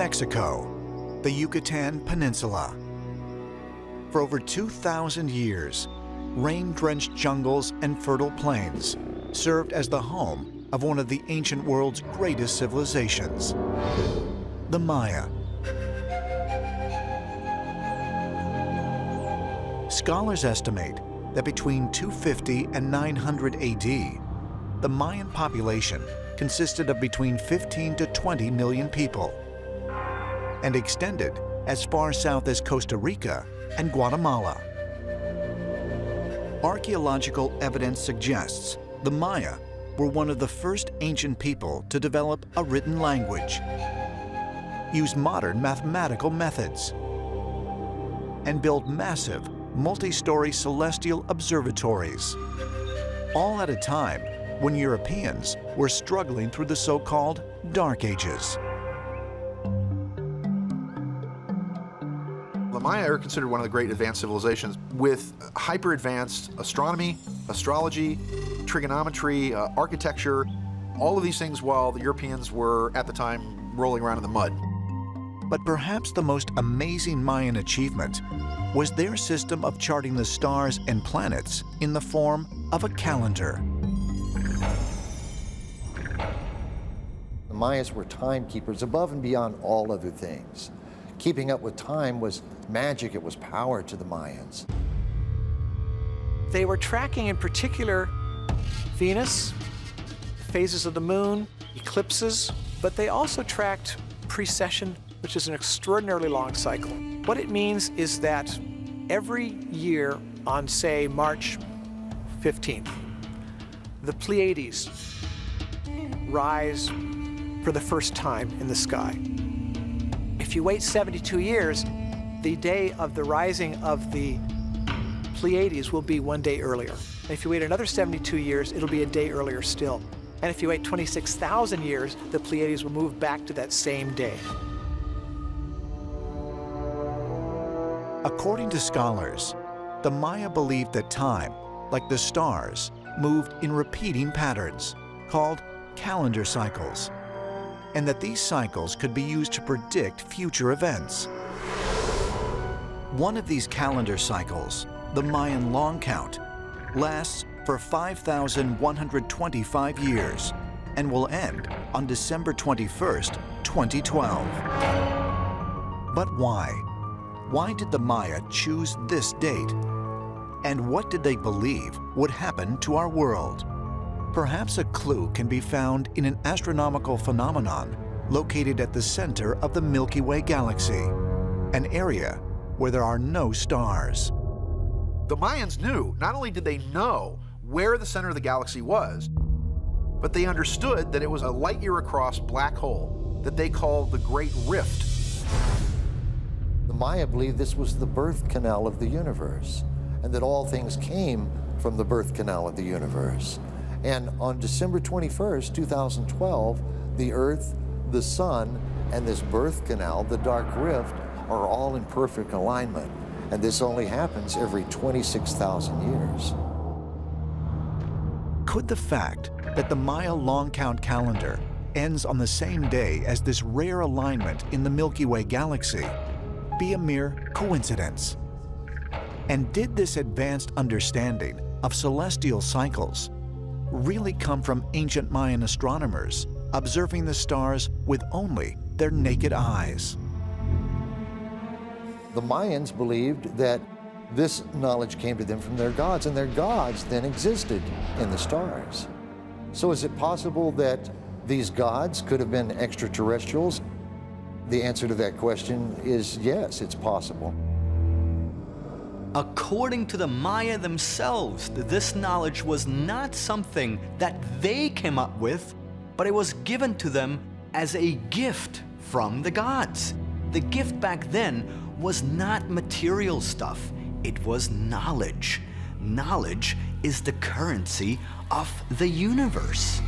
Mexico, the Yucatan Peninsula. For over 2,000 years, rain-drenched jungles and fertile plains served as the home of one of the ancient world's greatest civilizations, the Maya. Scholars estimate that between 250 and 900 AD, the Mayan population consisted of between 15 to 20 million people and extended as far south as Costa Rica and Guatemala. Archaeological evidence suggests the Maya were one of the first ancient people to develop a written language, use modern mathematical methods, and build massive multi-story celestial observatories, all at a time when Europeans were struggling through the so-called Dark Ages. The Maya are considered one of the great advanced civilizations with hyper-advanced astronomy, astrology, trigonometry, uh, architecture, all of these things while the Europeans were, at the time, rolling around in the mud. But perhaps the most amazing Mayan achievement was their system of charting the stars and planets in the form of a calendar. The Mayas were timekeepers above and beyond all other things. Keeping up with time was magic, it was power to the Mayans. They were tracking in particular Venus, phases of the moon, eclipses, but they also tracked precession, which is an extraordinarily long cycle. What it means is that every year on, say, March 15th, the Pleiades rise for the first time in the sky. If you wait 72 years, the day of the rising of the Pleiades will be one day earlier. If you wait another 72 years, it'll be a day earlier still. And if you wait 26,000 years, the Pleiades will move back to that same day. According to scholars, the Maya believed that time, like the stars, moved in repeating patterns, called calendar cycles and that these cycles could be used to predict future events. One of these calendar cycles, the Mayan long count, lasts for 5,125 years and will end on December 21st, 2012. But why? Why did the Maya choose this date? And what did they believe would happen to our world? Perhaps a clue can be found in an astronomical phenomenon located at the center of the Milky Way galaxy, an area where there are no stars. The Mayans knew, not only did they know where the center of the galaxy was, but they understood that it was a light year across black hole that they called the Great Rift. The Maya believed this was the birth canal of the universe, and that all things came from the birth canal of the universe. And on December 21st, 2012, the Earth, the Sun, and this birth canal, the Dark Rift, are all in perfect alignment. And this only happens every 26,000 years. Could the fact that the Maya long count calendar ends on the same day as this rare alignment in the Milky Way galaxy be a mere coincidence? And did this advanced understanding of celestial cycles really come from ancient Mayan astronomers observing the stars with only their naked eyes. The Mayans believed that this knowledge came to them from their gods, and their gods then existed in the stars. So is it possible that these gods could have been extraterrestrials? The answer to that question is yes, it's possible. According to the Maya themselves, this knowledge was not something that they came up with, but it was given to them as a gift from the gods. The gift back then was not material stuff, it was knowledge. Knowledge is the currency of the universe.